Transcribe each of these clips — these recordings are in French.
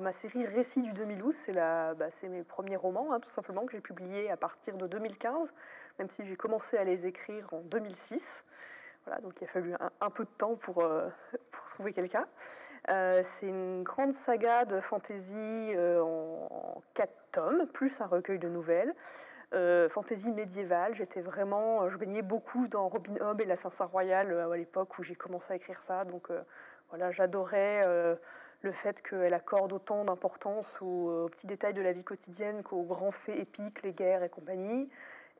ma série Récits du 2012, c'est bah, mes premiers romans, hein, tout simplement, que j'ai publiés à partir de 2015, même si j'ai commencé à les écrire en 2006. Voilà, donc il a fallu un, peu de temps pour, euh, trouver quelqu'un. Euh, c'est une grande saga de fantasy euh, en, quatre tomes, plus un recueil de nouvelles. fantasy médiévale, j'étais vraiment, je baignais beaucoup dans Robin Hood et la Saint Royale à l'époque où j'ai commencé à écrire ça. Donc voilà, j'adorais le fait qu'elle accorde autant d'importance aux, petits détails de la vie quotidienne qu'aux grands faits épiques, les guerres et compagnie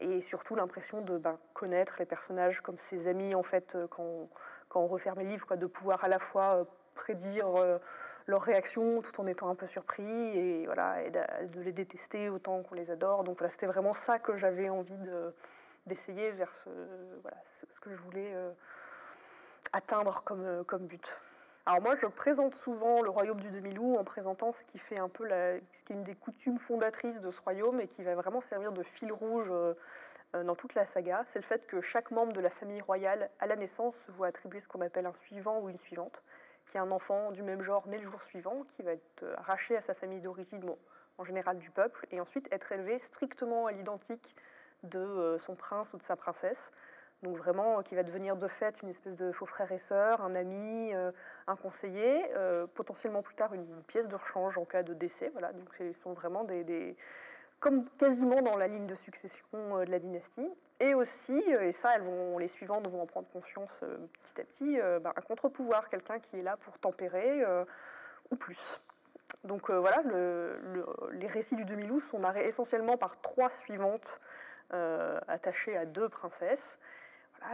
et surtout l'impression de ben, connaître les personnages comme ses amis en fait euh, quand on, referme les livres, de pouvoir à la fois euh, prédire euh, leurs réactions tout en étant un peu surpris et voilà et de, les détester autant qu'on les adore. Donc c'était vraiment ça que j'avais envie d'essayer vers ce, voilà, ce, que je voulais atteindre comme, comme but. Alors moi, je présente souvent le royaume du demi-loup en présentant ce qui fait un peu ce qui est une des coutumes fondatrices de ce royaume et qui va vraiment servir de fil rouge euh, euh, dans toute la saga. C'est le fait que chaque membre de la famille royale, à la naissance, se voit attribuer ce qu'on appelle un suivant ou une suivante, qui est un enfant du même genre né le jour suivant, qui va être euh, arraché à sa famille d'origine, en général du peuple, et ensuite être élevé strictement à l'identique de son prince ou de sa princesse donc vraiment euh, qui va devenir de fait une espèce de faux frère et sœur, un ami, euh, un conseiller, euh, potentiellement plus tard une, pièce de rechange en cas de décès. Voilà, donc ils sont vraiment des, comme quasiment dans la ligne de succession de la dynastie. Et aussi, et ça, elles vont, les suivantes vont en prendre conscience petit à petit, ben, un contre-pouvoir, quelqu'un qui est là pour tempérer ou plus. Donc voilà, les récits du 2012 sont narrés essentiellement par trois suivantes attachées à deux princesses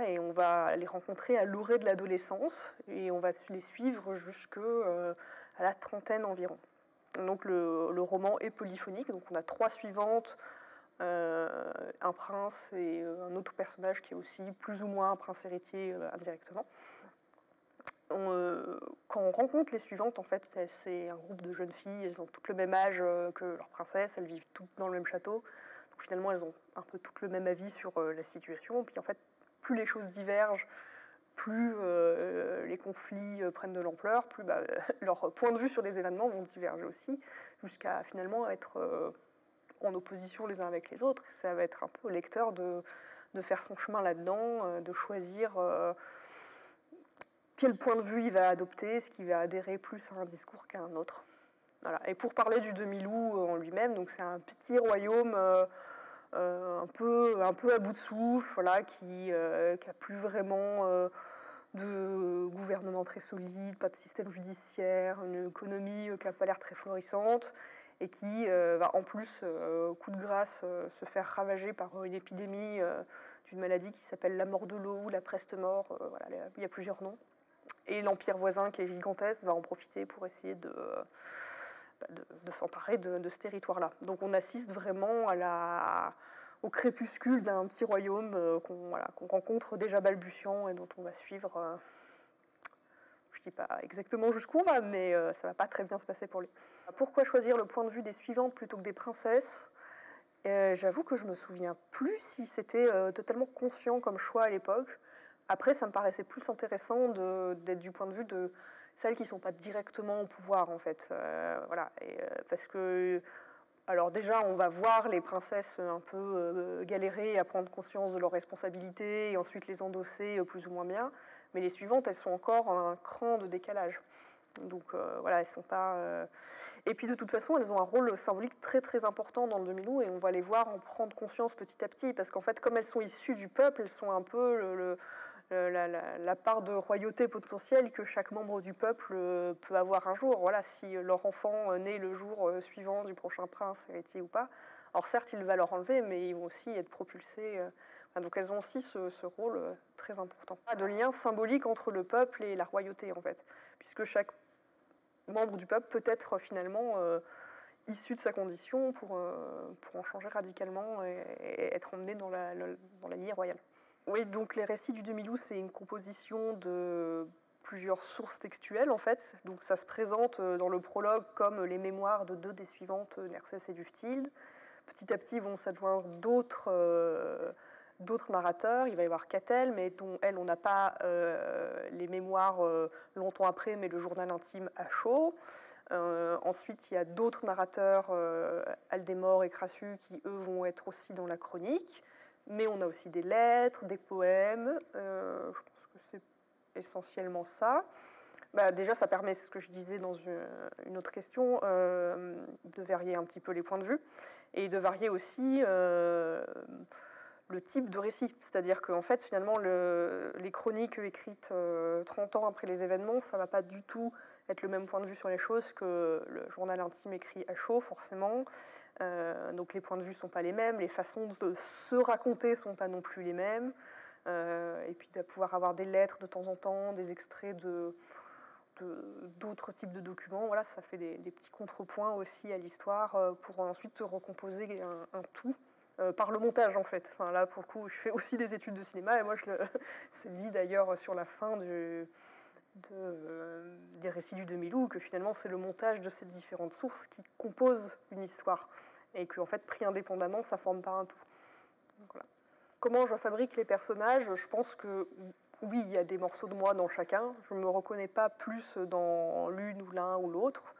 et on va les rencontrer à l'orée de l'adolescence et on va les suivre jusqu'à euh, la trentaine environ. Donc le, roman est polyphonique, donc on a trois suivantes, euh, un prince et euh, un autre personnage qui est aussi plus ou moins un prince héritier indirectement. quand on rencontre les suivantes, en fait, c'est un groupe de jeunes filles, elles ont toutes le même âge que leur princesse, elles vivent toutes dans le même château. Donc finalement, elles ont un peu toutes le même avis sur la situation. Puis en fait, plus les choses divergent, plus euh, les conflits euh, prennent de l'ampleur, plus bah, leurs points de vue sur les événements vont diverger aussi, jusqu'à finalement être euh, en opposition les uns avec les autres. Ça va être un peu au lecteur de, de faire son chemin là-dedans, de choisir quel point de vue il va adopter, ce qui va adhérer plus à un discours qu'à un autre. Voilà. Et pour parler du demi-loup en lui-même, donc c'est un petit royaume un, peu, un peu à bout de souffle, voilà, qui n'a euh, plus vraiment euh, de gouvernement très solide, pas de système judiciaire, une économie qui n'a pas l'air très florissante et qui va en plus, coup de grâce, se faire ravager par une épidémie d'une maladie qui s'appelle la mort de l'eau ou la preste mort, voilà, il y a plusieurs noms. Et l'empire voisin, qui est gigantesque, va en profiter pour essayer de, de, s'emparer de, ce territoire-là. Donc on assiste vraiment au crépuscule d'un petit royaume euh, qu'on rencontre déjà balbutiant et dont on va suivre. Euh, je ne dis pas exactement jusqu'où on va, mais euh, ça ne va pas très bien se passer pour lui. Pourquoi choisir le point de vue des suivantes plutôt que des princesses? J'avoue que je me souviens plus si c'était totalement conscient comme choix à l'époque. Après, ça me paraissait plus intéressant d'être du point de vue de celles qui ne sont pas directement au pouvoir, en fait. Euh, voilà. Euh, parce que, alors déjà, on va voir les princesses un peu euh, galérer à prendre conscience de leurs responsabilités et ensuite les endosser plus ou moins bien. Mais les suivantes, elles sont encore un cran de décalage. Donc voilà, elles sont pas. Et puis de toute façon, elles ont un rôle symbolique très très important dans le demi et on va les voir en prendre conscience petit à petit parce qu'en fait, comme elles sont issues du peuple, elles sont un peu le la, part de royauté potentielle que chaque membre du peuple euh, peut avoir un jour. Voilà, si leur enfant naît le jour euh, suivant du prochain prince héritier ou pas. Alors certes, il va leur enlever, mais ils vont aussi être propulsés. donc elles ont aussi ce, rôle très important. De lien symbolique entre le peuple et la royauté, en fait, puisque chaque membre du peuple peut être finalement issu de sa condition pour, pour en changer radicalement et, être emmené dans la, dans la lignée royale. Oui, donc les récits du 2012, c'est une composition de plusieurs sources textuelles en fait. Donc ça se présente euh, dans le prologue comme les mémoires de deux des suivantes, euh, Nercès et Duftilde. Petit à petit vont s'adjoindre d'autres euh, d'autres narrateurs. Il va y avoir Catel, mais dont elle, on n'a pas les mémoires longtemps après, mais le journal intime à chaud. ensuite, il y a d'autres narrateurs, Aldemort et Crassus, qui eux vont être aussi dans la chronique. Mais on a aussi des lettres, des poèmes. je pense que c'est essentiellement ça. Bah, déjà, ça permet, ce que je disais dans une, autre question, euh, de varier un petit peu les points de vue et de varier aussi euh, le type de récit. C'est-à-dire qu'en fait, finalement, les chroniques écrites 30 euh, ans après les événements, ça ne va pas du tout être le même point de vue sur les choses que le journal intime écrit à chaud, forcément. donc les points de vue ne sont pas les mêmes, les façons de se raconter ne sont pas non plus les mêmes. et puis de pouvoir avoir des lettres de temps en temps, des extraits de d'autres types de documents. Voilà, ça fait des, petits contrepoints aussi à l'histoire euh, pour ensuite recomposer un, tout euh, par le montage en fait. Là, pour le coup, je fais aussi des études de cinéma et moi, je le c'est dit d'ailleurs sur la fin du, de, des récits du 2000 que finalement, c'est le montage de ces différentes sources qui composent une histoire et que en fait, pris indépendamment, ça forme pas un tout. Comment je fabrique les personnages Je pense que oui, il y a des morceaux de moi dans chacun. Je ne me reconnais pas plus dans l'une ou l'un ou l'autre.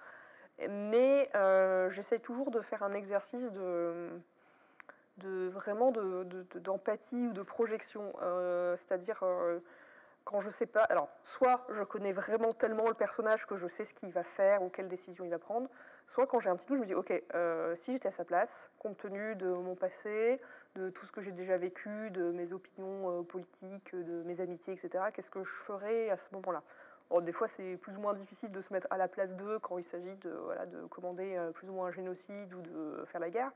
Mais euh, j'essaie toujours de faire un exercice de, de vraiment d'empathie de, ou de projection. Euh, c'est-à-dire, euh, quand je sais pas. Alors, soit je connais vraiment tellement le personnage que je sais ce qu'il va faire ou quelle décision il va prendre, soit quand j'ai un petit doute, je me dis, ok, si j'étais à sa place, compte tenu de mon passé, de tout ce que j'ai déjà vécu, de mes opinions euh, politiques, de mes amitiés, etc. Qu'est-ce que je ferais à ce moment-là? Des fois, c'est plus ou moins difficile de se mettre à la place d'eux quand il s'agit de, voilà, de commander euh, plus ou moins un génocide ou de faire la guerre.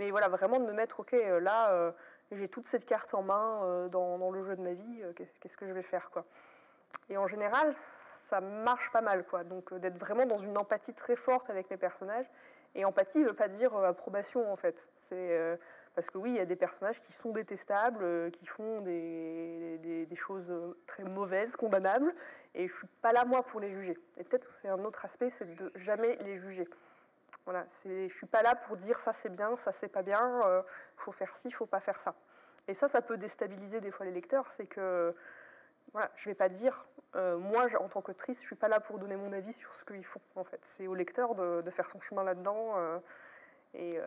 Mais voilà, vraiment de me mettre, ok, euh, là, j'ai toute cette carte en main dans, dans, le jeu de ma vie, qu'est-ce que je vais faire, quoi. Et en général, ça marche pas mal, quoi. Donc, d'être vraiment dans une empathie très forte avec mes personnages. Et empathie ne veut pas dire approbation, en fait. C'est parce que oui, il y a des personnages qui sont détestables, euh, qui font des, des, choses euh, très mauvaises, condamnables, et je suis pas là, moi, pour les juger. Et peut-être que c'est un autre aspect, c'est de jamais les juger. Voilà, je ne suis pas là pour dire ça c'est bien, ça c'est pas bien, il euh, faut faire ci, il faut pas faire ça. Et ça, ça peut déstabiliser des fois les lecteurs, c'est que voilà, je vais pas dire, moi en tant qu'autrice, je ne suis pas là pour donner mon avis sur ce qu'ils font. En fait, c'est au lecteur de, faire son chemin là-dedans. Et, euh,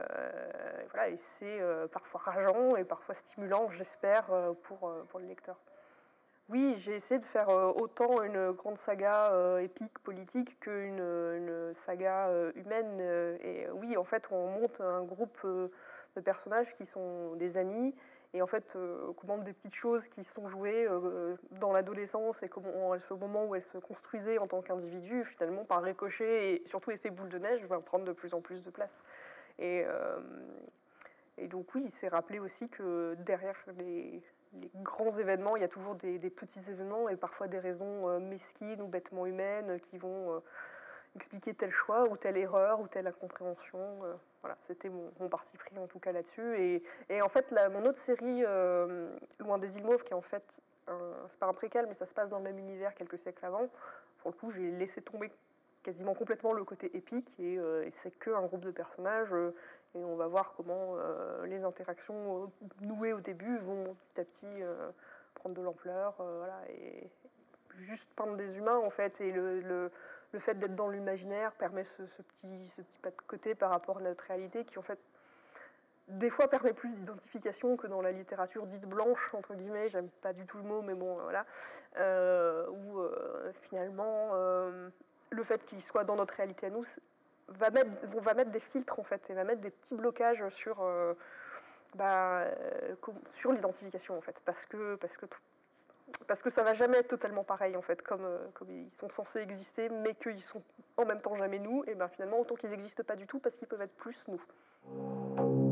voilà, et c'est euh, parfois rageant et parfois stimulant, j'espère, euh, pour, pour le lecteur. Oui, j'ai essayé de faire autant une grande saga épique, politique, qu'une une saga humaine. Et oui, en fait, on monte un groupe de personnages qui sont des amis. Et en fait, on commande des petites choses qui sont jouées dans l'adolescence et comment, au moment où elles se construisaient en tant qu'individus, finalement, par ricochet et surtout effet boule de neige, va prendre de plus en plus de place. Et, euh, et donc oui, c'est rappelé aussi que derrière les, grands événements, il y a toujours des, petits événements et parfois des raisons euh, mesquines ou bêtement humaines qui vont euh, expliquer tel choix ou telle erreur ou telle incompréhension. voilà, c'était mon, parti pris en tout cas là-dessus. Et, et, en fait, la, mon autre série, Loin des îles Mauves, qui est en fait, c'est pas un préquel, mais ça se passe dans le même univers quelques siècles avant, pour le coup, j'ai laissé tomber quasiment complètement le côté épique et, euh, c'est que un groupe de personnages euh, et on va voir comment euh, les interactions nouées au début vont petit à petit prendre de l'ampleur voilà et juste peindre des humains en fait et le, le, le fait d'être dans l'imaginaire permet ce, petit ce petit pas de côté par rapport à notre réalité qui en fait des fois permet plus d'identification que dans la littérature dite blanche, entre guillemets, j'aime pas du tout le mot, mais bon, voilà, où finalement le fait qu'il soit dans notre réalité à nous va mettre, des filtres en fait, et va mettre des petits blocages sur, euh, bah, euh, l'identification en fait, parce que, parce que parce que ça va jamais être totalement pareil en fait, comme, euh, comme ils sont censés exister, mais qu'ils sont en même temps jamais nous, et ben finalement autant qu'ils n'existent pas du tout parce qu'ils peuvent être plus nous.